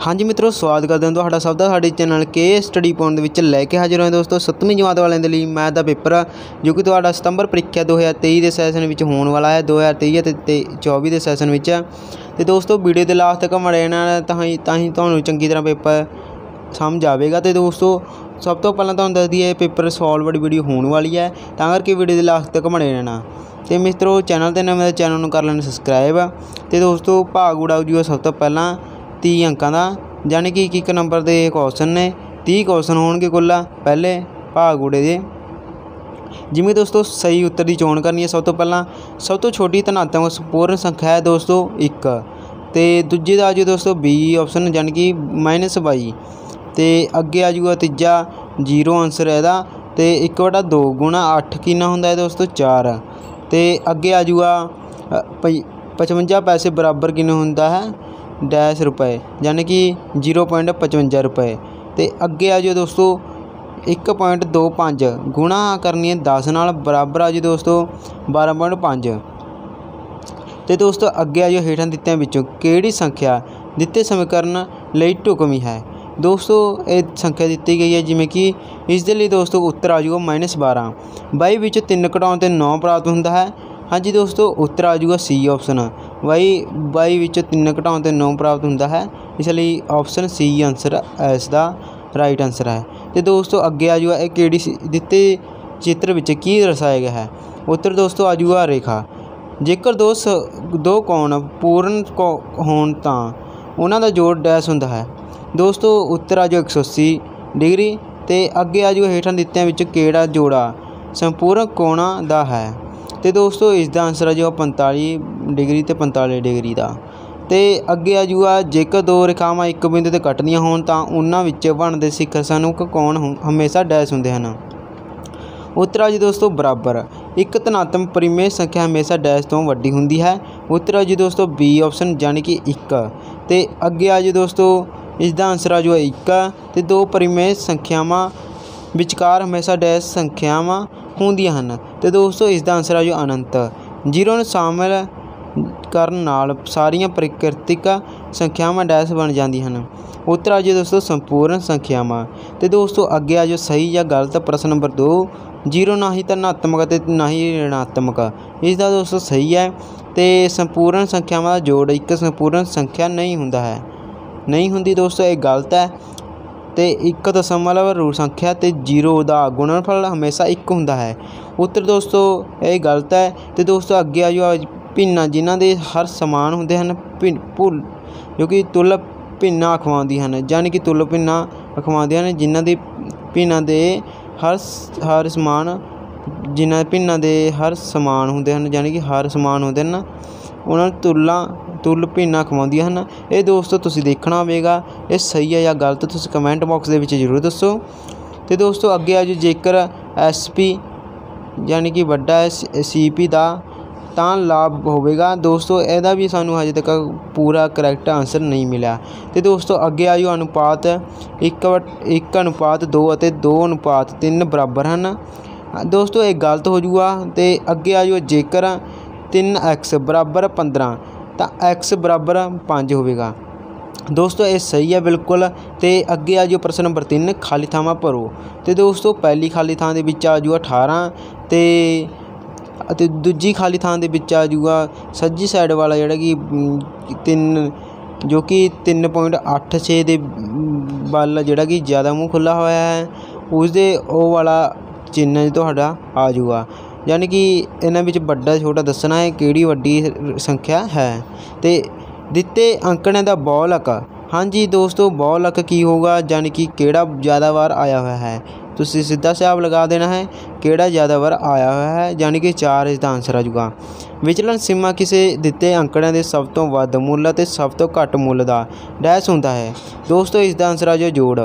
ਹਾਂਜੀ ਮਿੱਤਰੋ, ਸਵਾਗਤ ਕਰਦੇ ਹਾਂ ਤੁਹਾਡਾ ਸਭ ਦਾ, ਸਾਡੇ ਚੈਨਲ ਕੇ ਸਟੱਡੀ ਪੁਆਇੰਟ ਦੇ ਵਿੱਚ ਲੈ ਕੇ ਹਾਜ਼ਰ ਹੋਏ ਦੋਸਤੋ 7ਵੀਂ ਜਮਾਤ ਵਾਲਿਆਂ ਦੇ ਲਈ ਮੈਥ ਦਾ ਪੇਪਰ ਜੋ ਕਿ ਤੁਹਾਡਾ ਸਤੰਬਰ ਪ੍ਰੀਖਿਆ 2023 ਦੇ ਸੈਸ਼ਨ ਵਿੱਚ ਹੋਣ ਵਾਲਾ ਹੈ 2023 ਅਤੇ ਤੇ 24 ਦੇ ਸੈਸ਼ਨ ਵਿੱਚ ਆ। ਤੇ ਦੋਸਤੋ, ਵੀਡੀਓ ਦੇ ਲਾਸਟ ਤੱਕ ਮੜੇ ਨਾਲ ਤਾਂ ਹੀ ਤਾਂ ਹੀ ਤੁਹਾਨੂੰ ਚੰਗੀ ਤਰ੍ਹਾਂ ਪੇਪਰ ਸਮਝ ਆਵੇਗਾ। ਤੇ ਦੋਸਤੋ, ਸਭ ਤੋਂ ਪਹਿਲਾਂ ਤੁਹਾਨੂੰ ਦੱਸ ਦਈਏ ਪੇਪਰ ਸੋਲਵ ਵੀਡੀਓ ਹੋਣ ਵਾਲੀ ਹੈ, ਤਾਂ ਕਰਕੇ ਵੀਡੀਓ ਦੇ ਲਾਸਟ ਤੱਕ ਬਣੇ ਰਹਿਣਾ। ਤੇ ਮਿੱਤਰੋ, ਚੈਨਲ ਤੇ ਨਵੇਂ ਚੈਨਲ ਨੂੰ ਕਰ ਲੈਣਾ ਸਬਸਕ੍ਰਾਈਬ ਤੇ ਦੋਸਤੋ ਭਾਗ ਉਡਾਓ ਜੀ ਸਭ ਤੋਂ ਪਹਿਲਾਂ 30 ਅੰਕਾਂ ਦਾ ਯਾਨੀ ਕਿ ਇੱਕ ਇੱਕ ਨੰਬਰ ਦੇ ਕੁਐਸਚਨ ਨੇ। 30 ਕੁਐਸਚਨ ਹੋਣਗੇ ਕੁੱਲ ਪਹਿਲੇ ਭਾਗ ਉੜੇ ਦੇ ਜਿਵੇਂ ਦੋਸਤੋ ਸਹੀ ਉੱਤਰ ਦੀ ਚੋਣ ਕਰਨੀ ਹੈ ਸਭ ਤੋਂ ਪਹਿਲਾਂ। ਸਭ ਤੋਂ ਛੋਟੀ ਧਨਾਤਮਕ ਸੰਪੂਰਨ ਸੰਖਿਆ ਹੈ ਦੋਸਤੋ 1 ਤੇ ਦੂਜੇ ਦਾ ਆ ਜਾਊ ਦੋਸਤੋ ਬੀ ਆਪਸ਼ਨ ਯਾਨੀ ਕਿ -22 ਤੇ ਅੱਗੇ ਆ ਜਾਊਗਾ ਤੀਜਾ 0 ਆਨਸਰ ਹੈ ਇਹਦਾ। ਤੇ 1/2 ਗੁਣਾ 8 ਕਿੰਨਾ ਹੁੰਦਾ ਹੈ ਦੋਸਤੋ? 4 ਤੇ ਅੱਗੇ ਆ ਜਾਊਗਾ ਅ, 55 ਪੈਸੇ ਬਰਾਬਰ ਕਿੰਨਾ ਹੁੰਦਾ ਹੈ? ਡੈਸ਼ ਰੁਪਏ ਯਾਨੀ ਕਿ 0.55 ਰੁਪਏ। ਤੇ ਅੱਗੇ ਆ ਜਾਓ ਦੋਸਤੋ 1.25 ਗੁਣਾ ਕਰਨੀ ਹੈ 10 ਨਾਲ ਬਰਾਬਰ ਆ ਜਾਓ ਦੋਸਤੋ 12.5 ਤੇ ਦੋਸਤੋ, ਅੱਗੇ ਆ ਜਾਓ ਹੇਠਾਂ ਦਿੱਤਿਆਂ ਵਿੱਚੋਂ, ਕਿਹੜੀ ਸੰਖਿਆ ਦਿੱਤੇ ਸਮੀਕਰਨ ਲਈ ਢੁਕਵੀਂ ਹੈ? ਦੋਸਤੋ, ਇਹ ਸੰਖਿਆ ਦਿੱਤੀ ਗਈ ਹੈ, ਜਿਵੇਂ ਕਿ ਇਸ ਦੇ ਲਈ ਦੋਸਤੋ ਉੱਤਰ ਆ ਜਾਊਗਾ -12 22 ਵਿੱਚੋਂ 3 ਘਟਾਉਣ ਤੇ 9 ਪ੍ਰਾਪਤ ਹੁੰਦਾ ਹੈ ਹਾਂਜੀ ਦੋਸਤੋ, ਉੱਤਰ ਆ ਜਾਊਗਾ ਸੀ ਆਪਸ਼ਨ ਬਾਈ 22 ਵਿੱਚੋਂ 3 ਘਟਾਉਣ ਤੇ 9 ਪ੍ਰਾਪਤ ਹੁੰਦਾ ਹੈ। ਇਸ ਲਈ ਆਪਸ਼ਨ ਸੀ ਆਨਸਰ ਇਸ ਦਾ ਰਾਈਟ ਆਨਸਰ ਹੈ। ਤੇ ਦੋਸਤੋ, ਅੱਗੇ ਆ ਜਾਊਗਾ, ਇਹ ਕਿਹੜੀ ਸੀ- ਦਿੱਤੇ ਚਿੱਤਰ ਵਿੱਚ ਕੀ ਦਰਸਾਇਆ ਗਿਆ ਹੈ? ਉੱਤਰ ਦੋਸਤੋ, ਆ ਜਾਊਗਾ ਰੇਖਾ। ਜੇਕਰ ਦੋ ਸ, ਦੋ ਕੋਣ ਪੂਰਨ ਕੋ- ਹੋਣ ਤਾਂ ਉਹਨਾਂ ਦਾ ਜੋੜ ਡੈਸ਼ ਹੁੰਦਾ ਹੈ। ਦੋਸਤੋ, ਉੱਤਰ ਆ ਜਾਊ 180 ਡਿਗਰੀ। ਤੇ ਅੱਗੇ ਆ ਜਾਊ ਹੇਠਾਂ ਦਿੱਤਿਆਂ ਵਿੱਚ ਕਿਹੜਾ ਜੋੜਾ ਸੰਪੂਰਨ ਕੋਣਾਂ ਦਾ ਹੈ? ਅਤੇ ਦੋਸਤੋ, ਇਸ ਦਾ ਆਨਸਰ ਆ ਜਾਊਗਾ 45 ਡਿਗਰੀ ਤੇ 45 ਡਿਗਰੀ ਦਾ। ਤੇ ਅੱਗੇ ਆ ਜੂਗਾ ਜੇਕਰ ਦੋ ਰੇਖਾਵਾਂ ਇੱਕ ਬਿੰਦੂ ਤੇ ਕੱਟਦੀਆਂ ਹੋਣ, ਤਾਂ ਉਹਨਾਂ ਵਿੱਚ ਬਣਦੇ ਸਿਖਰ ਸਾਨੂੰ ਕੋਣ ਹਮੇਸ਼ਾ ਡੈਸ਼ ਹੁੰਦੇ ਹਨ? ਉੱਤਰ ਆ ਜੀ ਦੋਸਤੋ, ਬਰਾਬਰ। ਇੱਕ ਧਨਾਤਮਕ ਪਰਿਮੇਯ ਸੰਖਿਆ ਹਮੇਸ਼ਾ ਡੈਸ਼ ਤੋਂ ਵੱਡੀ ਹੁੰਦੀ ਹੈ। ਉੱਤਰ ਆ ਜੀ ਦੋਸਤੋ ਬੀ ਆਪਸ਼ਨ ਯਾਨੀ ਕਿ 1 ਤੇ ਅੱਗੇ ਆ ਜੀ ਦੋਸਤੋ, ਇਸ ਦਾ ਆਨਸਰ ਆ ਜੋ 1 ਤੇ ਦੋ ਪਰਿਮੇਯ ਸੰਖਿਆਵਾਂ ਵਿਚਕਾਰ ਹਮੇਸ਼ਾ ਡੈਸ਼ ਸੰਖਿਆਵਾਂ ਹੁੰਦੀਆਂ ਹਨ। ਅਤੇ ਦੋਸਤੋ, ਇਸ ਦਾ ਆਨਸਰ ਆ ਜੋ ਅਨੰਤ। ਜ਼ੀਰੋ ਨੂੰ ਸ਼ਾਮਿਲ ਕਰਨ ਨਾਲ ਸਾਰੀਆਂ ਪ੍ਰਕਿਰਤਿਕ ਸੰਖਿਆਵਾਂ ਡੈਸ਼ ਬਣ ਜਾਂਦੀਆਂ ਹਨ। ਉੱਤਰ ਆ ਜਾਓ ਦੋਸਤੋ, ਸੰਪੂਰਨ ਸੰਖਿਆਵਾਂ। ਤੇ ਦੋਸਤੋ, ਅੱਗੇ ਆ ਜੋ ਸਹੀ ਜਾਂ ਗਲਤ ਪ੍ਰਸ਼ਨ ਨੰਬਰ 2 ਜ਼ੀਰੋ ਨਾ ਹੀ ਧਨਾਤਮਕ ਅਤੇ ਨਾ ਹੀ ਰਿਣਾਤਮਕ ਇਸ ਦਾ ਦੋਸਤੋ, ਸਹੀ ਹੈ। ਤੇ ਸੰਪੂਰਨ ਸੰਖਿਆਵਾਂ ਦਾ ਜੋੜ ਇੱਕ ਸੰਪੂਰਨ ਸੰਖਿਆ ਨਹੀਂ ਹੁੰਦਾ ਹੈ। ਨਹੀਂ ਹੁੰਦੀ ਦੋਸਤੋ, ਇਹ ਗਲਤ ਹੈ। ਤੇ ਇੱਕ ਦਸ਼ਮਲਵ ਰੂਟ ਸੰਖਿਆ ਤੇ 0 ਦਾ ਗੁਣਨਫਲ ਹਮੇਸ਼ਾ 1 ਹੁੰਦਾ ਹੈ। ਉੱਤਰ ਦੋਸਤੋ, ਇਹ ਗਲਤ ਹੈ ਤੇ ਦੋਸਤੋ, ਅੱਗੇ ਆਜੋ। ਭਿੰਨਾਂ ਜਿਨ੍ਹਾਂ ਦੇ ਹਰ ਸਮਾਨ ਹੁੰਦੇ ਹਨ, ਭਿੰਨ ਭੁੱਲ, ਜੋ ਕਿ ਤੁਲ ਭਿੰਨਾਂ ਅਖਵਾਉਂਦੀ ਹਨ ਯਾਨੀ ਕਿ ਤੁਲ ਭਿੰਨਾਂ ਅਖਵਾਉਂਦੀਆਂ ਨੇ ਜਿਨ੍ਹਾਂ ਦੀ ਭਿੰਨਾਂ ਦੇ ਹਰ ਹਰ ਸਮਾਨ, ਜਿਨ੍ਹਾਂ ਭਿੰਨਾਂ ਦੇ ਹਰ ਸਮਾਨ ਹੁੰਦੇ ਹਨ ਯਾਨੀ ਕਿ ਹਰ ਸਮਾਨ ਹੁੰਦੇ ਹਨ। ਉਹਨਾਂ ਨੂੰ ਤੁਲਾਂ ਤੁਲ ਭਿੰਨਾਂ ਖਵਾਉਂਦੀਆਂ ਹਨ। ਇਹ ਦੋਸਤੋ, ਤੁਸੀਂ ਦੇਖਣਾ ਹੋਵੇਗਾ, ਇਹ ਸਹੀ ਹੈ ਜਾਂ ਗਲਤ, ਤੁਸੀਂ ਕਮੈਂਟ ਬਾਕਸ ਦੇ ਵਿੱਚ ਜ਼ਰੂਰ ਦੱਸੋ। ਤੇ ਦੋਸਤੋ, ਅੱਗੇ ਆ ਆਜੋ ਜੇਕਰ ਐਸਪੀ ਯਾਨੀ ਕਿ ਵੱਡਾ ਸੀਪੀ ਦਾ ਤਾਂ ਲਾਭ ਹੋਵੇਗਾ। ਦੋਸਤੋ, ਇਹਦਾ ਵੀ ਸਾਨੂੰ ਹਜੇ ਤੱਕ ਪੂਰਾ ਕਰੈਕਟ ਆਨਸਰ ਨਹੀਂ ਮਿਲਿਆ। ਤੇ ਦੋਸਤੋ, ਅੱਗੇ ਆਜੋ ਅਨੁਪਾਤ 1 1 ਅਨੁਪਾਤ 2 ਅਤੇ 2 ਅਨੁਪਾਤ 3 ਬਰਾਬਰ ਹਨ। ਦੋਸਤੋ, ਇਹ ਗਲਤ ਹੋ ਜੂਗਾ ਤੇ ਅੱਗੇ ਆਜੋ ਜੇਕਰ ਤਿੰਨ ਐਕਸ ਬਰਾਬਰ 15 ਤਾਂ ਐਕਸ ਬਰਾਬਰ 5 ਹੋਵੇਗਾ। ਦੋਸਤੋ, ਇਹ ਸਹੀ ਹੈ ਬਿਲਕੁਲ, ਤੇ ਅੱਗੇ ਆ ਜਾਓ ਪ੍ਰਸ਼ਨ ਨੰਬਰ 3 ਖਾਲੀ ਥਾਵਾਂ ਭਰੋ। ਤੇ ਦੋਸਤੋ, ਪਹਿਲੀ ਖਾਲੀ ਥਾਂ ਦੇ ਵਿੱਚ ਆ ਜਾਊਗਾ 18 ਤੇ ਅਤੇ ਦੂਜੀ ਖਾਲੀ ਥਾਂ ਦੇ ਵਿੱਚ ਆ ਜਾਊਗਾ ਸੱਜੀ ਸਾਈਡ ਵਾਲਾ ਜਿਹੜਾ ਕਿ 3 ਜੋ ਕਿ 3.86 ਦੇ ਵੱਲ ਜਿਹੜਾ ਕਿ ਜ਼ਿਆਦਾ ਮੂੰਹ ਖੁੱਲਾ ਹੋਇਆ ਹੈ ਉਸ ਦੇ ਉਹ ਵਾਲਾ ਚਿੰਨ੍ਹ ਤੁਹਾਡਾ ਆ ਜਾਊਗਾ। ਯਾਨੀ ਕਿ ਇਹਨਾਂ ਵਿੱਚ ਵੱਡਾ ਛੋਟਾ ਦੱਸਣਾ ਹੈ ਕਿਹੜੀ ਵੱਡੀ ਸੰਖਿਆ ਹੈ। ਅਤੇ ਦਿੱਤੇ ਅੰਕੜਿਆਂ ਦਾ ਬਹੁਲਕ। ਹਾਂਜੀ ਦੋਸਤੋ, ਬਹੁਲਕ ਕੀ ਹੋਊਗਾ? ਯਾਨੀ ਕਿ ਕਿਹੜਾ ਜ਼ਿਆਦਾ ਵਾਰ ਆਇਆ ਹੋਇਆ ਹੈ? ਤੁਸੀਂ ਸਿੱਧਾ ਹਿਸਾਬ ਲਗਾ ਦੇਣਾ ਹੈ, ਕਿਹੜਾ ਜ਼ਿਆਦਾ ਵਾਰ ਆਇਆ ਹੋਇਆ ਹੈ? ਯਾਨੀ ਕਿ 4 ਇਸ ਦਾ ਆਨਸਰ ਆ ਜਾਊਗਾ। ਵਿਚਲਨ ਸੀਮਾ ਕਿਸੇ ਦਿੱਤੇ ਅੰਕੜਿਆਂ ਦੇ ਸਭ ਤੋਂ ਵੱਧ ਮੁੱਲ ਅਤੇ ਸਭ ਤੋਂ ਘੱਟ ਮੁੱਲ ਦਾ ਡੈਸ਼ ਹੁੰਦਾ ਹੈ। ਦੋਸਤੋ, ਇਸ ਦਾ ਆਨਸਰ ਆ ਜਾਓ ਜੋੜ।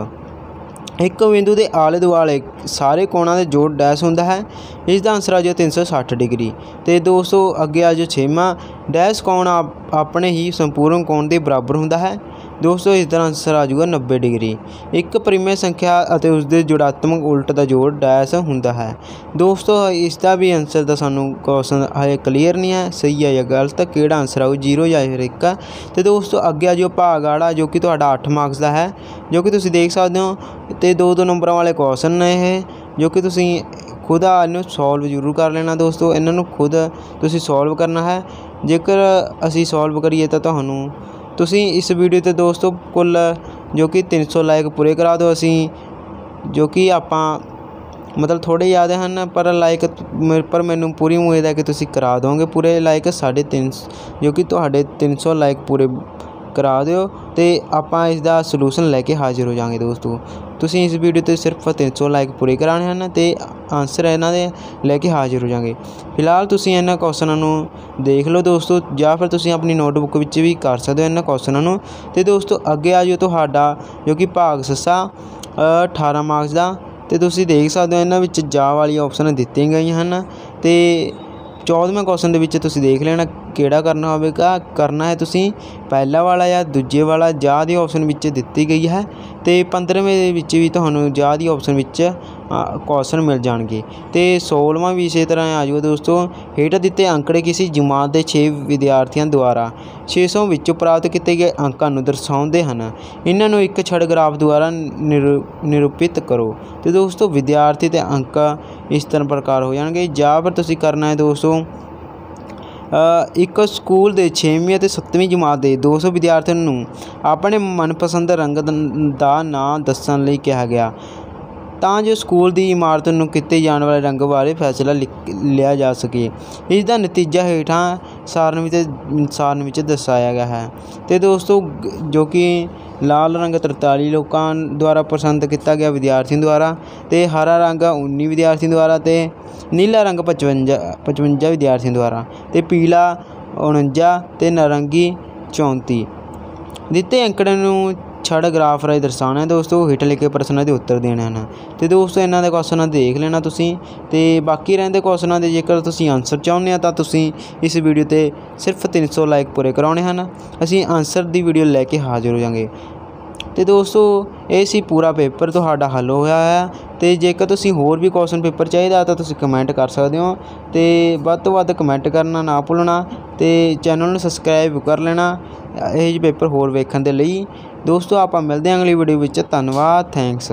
ਇੱਕ ਬਿੰਦੂ ਦੇ ਆਲੇ ਦੁਆਲੇ ਸਾਰੇ ਕੋਣਾਂ ਦੇ ਜੋੜ ਡੈਸ਼ ਹੁੰਦਾ ਹੈ। ਇਸ ਦਾ ਆਨਸਰ ਆ ਜਾਊ 360 ਡਿਗਰੀ। ਤੇ ਦੋਸਤੋ, ਅੱਗੇ ਆ ਜਾਓ ਛੇਵਾਂ। ਡੈਸ਼ ਕੋਣ ਆਪ- ਆਪਣੇ ਹੀ ਸੰਪੂਰਨ ਕੋਣ ਦੇ ਬਰਾਬਰ ਹੁੰਦਾ ਹੈ। ਦੋਸਤੋ, ਇਸ ਦਾ ਆਨਸਰ ਆ ਜਾਊਗਾ 90 ਡਿਗਰੀ। ਇੱਕ ਪ੍ਰਿਮੇ ਸੰਖਿਆ ਅਤੇ ਉਸ ਦੇ ਜੁੜਾਤਮਕ ਉਲਟ ਦਾ ਜੋੜ ਡੈਸ਼ ਹੁੰਦਾ ਹੈ। ਦੋਸਤੋ, ਇਸ ਦਾ ਵੀ ਆਨਸਰ ਦਾ ਸਾਨੂੰ ਕੁਐਸਚਨ ਹਜੇ ਕਲੀਅਰ ਨਹੀਂ ਹੈ, ਸਹੀ ਹੈ ਜਾਂ ਗਲਤ, ਕਿਹੜਾ ਆਨਸਰ ਆਊ 0 ਜਾਂ ਫਿਰ 1 ਤੇ ਦੋਸਤੋ, ਅੱਗੇ ਆ ਜੋ ਭਾਗ ਆੜਾ ਜੋ ਕਿ ਤੁਹਾਡਾ 8 ਮਾਰਕਸ ਦਾ ਹੈ, ਜੋ ਕਿ ਤੁਸੀਂ ਦੇਖ ਸਕਦੇ ਹੋ, ਤੇ ਦੋ ਦੋ ਨੰਬਰਾਂ ਵਾਲੇ ਕੁਐਸਚਨ ਨੇ ਇਹ, ਜੋ ਕਿ ਤੁਸੀਂ ਖੁਦ ਆ ਇਹਨੂੰ ਸੋਲਵ ਜ਼ਰੂਰ ਕਰ ਲੈਣਾ ਦੋਸਤੋ, ਇਹਨਾਂ ਨੂੰ ਖੁਦ ਤੁਸੀਂ ਸੋਲਵ ਕਰਨਾ ਹੈ। ਜੇਕਰ ਅਸੀਂ ਸੋਲਵ ਕਰੀਏ ਤਾਂ ਤੁਹਾਨੂੰ ਤੁਸੀਂ ਇਸ ਵੀਡੀਓ ਤੇ ਦੋਸਤੋ ਕੁੱਲ ਜੋ ਕਿ 300 ਲਾਈਕ ਪੂਰੇ ਕਰਾ ਦਿਓ ਅਸੀਂ, ਜੋ ਕਿ ਆਪਾਂ ਮਤਲਬ ਥੋੜੇ ਯਾਦ ਹਨ, ਪਰ ਲਾਈਕ ਪਰ ਮੈਨੂੰ ਪੂਰੀ ਉਮੀਦ ਹੈ ਕਿ ਤੁਸੀਂ ਕਰਾ ਦੋਗੇ ਪੂਰੇ ਲਾਈਕ 350 ਜੋ ਕਿ ਤੁਹਾਡੇ 300 ਲਾਈਕ ਪੂਰੇ ਕਰਾ ਦਿਓ ਤੇ ਆਪਾਂ ਇਸ ਦਾ ਸੋਲੂਸ਼ਨ ਲੈ ਕੇ ਹਾਜ਼ਰ ਹੋ ਜਾਾਂਗੇ ਦੋਸਤੋ। ਤੁਸੀਂ ਇਸ ਵੀਡੀਓ ਤੇ ਸਿਰਫ 300 ਲਾਈਕ ਪੂਰੇ ਕਰਾਣੇ ਹਨ ਤੇ ਆਨਸਰ ਇਹਨਾਂ ਦੇ ਲੈ ਕੇ ਹਾਜ਼ਰ ਹੋ ਜਾਾਂਗੇ ਫਿਲਹਾਲ ਤੁਸੀਂ ਇਹਨਾਂ ਕੁਐਸਚਨਾਂ ਨੂੰ ਦੇਖ ਲਓ ਦੋਸਤੋ, ਜਾਂ ਫਿਰ ਤੁਸੀਂ ਆਪਣੀ ਨੋਟਬੁੱਕ ਵਿੱਚ ਵੀ ਕਰ ਸਕਦੇ ਹੋ ਇਹਨਾਂ ਕੁਐਸਚਨਾਂ ਨੂੰ। ਤੇ ਦੋਸਤੋ, ਅੱਗੇ ਆ ਜਿਓ ਤੁਹਾਡਾ, ਜੋ ਕਿ ਭਾਗ ਸੱਸਾ 18 ਮਾਰਕਸ ਦਾ। ਤੇ ਤੁਸੀਂ ਦੇਖ ਸਕਦੇ ਹੋ ਇਹਨਾਂ ਵਿੱਚ ਜਾ ਵਾਲੀ ਆਪਸ਼ਨ ਦਿੱਤੀਆਂ ਗਈਆਂ ਹਨ। ਤੇ 14ਵੇਂ ਕੁਐਸਚਨ ਦੇ ਵਿੱਚ ਤੁਸੀਂ ਦੇਖ ਲੈਣਾ ਕਿਹੜਾ ਕਰਨਾ ਹੋਵੇਗਾ। ਕਰਨਾ ਹੈ ਤੁਸੀਂ ਪਹਿਲਾ ਵਾਲਾ ਜਾਂ ਦੂਜੇ ਵਾਲਾ, ਜਾਂ ਦੇ ਆਪਸ਼ਨ ਵਿੱਚ ਦਿੱਤੀ ਗਈ ਹੈ। ਤੇ 15ਵੇਂ ਦੇ ਵਿੱਚ ਵੀ ਤੁਹਾਨੂੰ ਜਾਂ ਦੀ ਆਪਸ਼ਨ ਵਿੱਚ ਕੁਐਸਚਨ ਮਿਲ ਜਾਣਗੇ। ਤੇ 16ਵਾਂ ਵੀ ਇਸੇ ਤਰ੍ਹਾਂ ਆ ਜਾਊਗਾ ਦੋਸਤੋ। ਹੇਠ ਦਿੱਤੇ ਅੰਕੜੇ ਕਿਸੇ ਜਮਾਤ ਦੇ 6 ਵਿਦਿਆਰਥੀਆਂ ਦੁਆਰਾ। 600 ਵਿੱਚੋਂ ਪ੍ਰਾਪਤ ਕੀਤੇ ਗਏ ਅੰਕਾਂ ਨੂੰ ਦਰਸਾਉਂਦੇ ਹਨ। ਇਹਨਾਂ ਨੂੰ ਇੱਕ ਛੜ ਗ੍ਰਾਫ ਦੁਆਰਾ ਨਿਰੂਪਿਤ ਕਰੋ। ਤੇ ਦੋਸਤੋ, ਵਿਦਿਆਰਥੀ ਤੇ ਅੰਕ ਇਸ ਤਰ੍ਹਾਂ ਪ੍ਰਕਾਰ ਹੋ ਜਾਣਗੇ। ਜਾਂ ਫਿਰ ਤੁਸੀਂ ਕਰਨਾ ਹੈ ਦੋਸਤੋ ਇੱਕ ਸਕੂਲ ਦੇ 6ਵੀਂ ਅਤੇ 7ਵੀਂ ਜਮਾਤ ਦੇ 200 ਵਿਦਿਆਰਥੀਆਂ ਨੂੰ ਆਪਣੇ ਮਨਪਸੰਦ ਰੰਗ ਦਾ ਨਾਂ ਦੱਸਣ ਲਈ ਕਿਹਾ ਗਿਆ। ਤਾਂ ਜੋ ਸਕੂਲ ਦੀ ਇਮਾਰਤ ਨੂੰ ਕੀਤੇ ਜਾਣ ਵਾਲੇ ਰੰਗ ਬਾਰੇ ਫੈਸਲਾ ਲਿਆ ਜਾ ਸਕੇ। ਇਸ ਦਾ ਨਤੀਜਾ ਹੇਠਾਂ ਸਾਰਨ ਵਿੱਚ ਸਾਰਨ ਵਿੱਚ ਦਰਸਾਇਆ ਗਿਆ ਹੈ। ਅਤੇ ਦੋਸਤੋ, ਜੋ ਕਿ ਲਾਲ ਰੰਗ 43 ਲੋਕਾਂ ਦੁਆਰਾ ਪਸੰਦ ਕੀਤਾ ਗਿਆ ਵਿਦਿਆਰਥੀਆਂ ਦੁਆਰਾ ਅਤੇ ਹਰਾ ਰੰਗ 19 ਵਿਦਿਆਰਥੀਆਂ ਦੁਆਰਾ ਅਤੇ ਨੀਲਾ ਰੰਗ 55 55 ਵਿਦਿਆਰਥੀਆਂ ਦੁਆਰਾ ਅਤੇ ਪੀਲਾ, ਉਣੰਜਾ ਅਤੇ ਨਾਰੰਗੀ 34 ਦਿੱਤੇ ਅੰਕੜੇ ਨੂੰ ਛੜ ਗ੍ਰਾਫ ਰਾਹੀਂ ਦਰਸਾਉਣਾ ਹੈ ਦੋਸਤੋ ਹਿੱਟ ਕੇ ਪ੍ਰਸ਼ਨਾਂ ਦੇ ਉੱਤਰ ਦੇਣੇ ਹਨ ਤੇ ਦੋਸਤੋ, ਇਹਨਾਂ ਦੇ ਕੁਐਸਚਨਾਂ ਦੇਖ ਲੈਣਾ ਤੁਸੀਂ। ਤੇ ਬਾਕੀ ਰਹਿੰਦੇ ਕੁਐਸਚਨਾਂ ਦੇ ਜੇਕਰ ਤੁਸੀਂ ਆਨਸਰ ਚਾਹੁੰਦੇ ਆ ਤਾਂ ਤੁਸੀਂ ਇਸ ਵੀਡੀਓ ਤੇ ਸਿਰਫ 300 ਲਾਈਕ ਪੂਰੇ ਕਰਾਉਣੇ ਹਨ। ਅਸੀਂ ਆਨਸਰ ਦੀ ਵੀਡੀਓ ਲੈ ਕੇ ਹਾਜ਼ਰ ਹੋ ਜਾਾਂਗੇ ਤੇ ਦੋਸਤੋ, ਇਹ ਸੀ ਪੂਰਾ ਪੇਪਰ ਤੁਹਾਡਾ ਹੱਲ ਹੋਇਆ ਹੈ ਤੇ ਜੇਕਰ ਤੁਸੀਂ ਹੋਰ ਵੀ ਕੁਐਸਚਨ ਪੇਪਰ ਚਾਹੀਦਾ, ਤਾਂ ਤੁਸੀਂ ਕਮੈਂਟ ਕਰ ਸਕਦੇ ਹੋ। ਤੇ ਵੱਧ ਤੋਂ ਵੱਧ ਕਮੈਂਟ ਕਰਨਾ ਨਾ ਭੁੱਲਣਾ। ਤੇ ਚੈਨਲ ਨੂੰ ਸਬਸਕ੍ਰਾਈਬ ਕਰ ਲੈਣਾ। ਇਹ ਜਿਹੇ ਪੇਪਰ ਹੋਰ ਵੇਖਣ ਦੇ ਲਈ। ਦੋਸਤੋ ਆਪਾਂ ਮਿਲਦੇ ਹਾਂ ਅਗਲੀ ਵੀਡੀਓ ਵਿੱਚ। ਧੰਨਵਾਦ ਥੈਂਕਸ